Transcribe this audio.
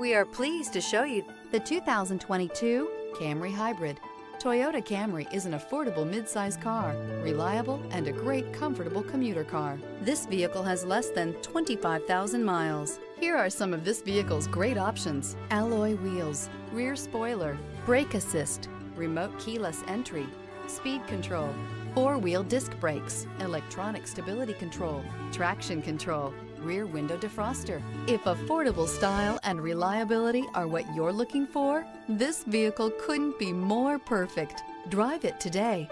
We are pleased to show you the 2022 Camry Hybrid. Toyota Camry is an affordable midsize car, reliable and a great comfortable commuter car. This vehicle has less than 25,000 miles. Here are some of this vehicle's great options. Alloy wheels, rear spoiler, brake assist, remote keyless entry, speed control, four-wheel disc brakes, electronic stability control, traction control, rear window defroster. If affordable style and reliability are what you're looking for, this vehicle couldn't be more perfect. Drive it today.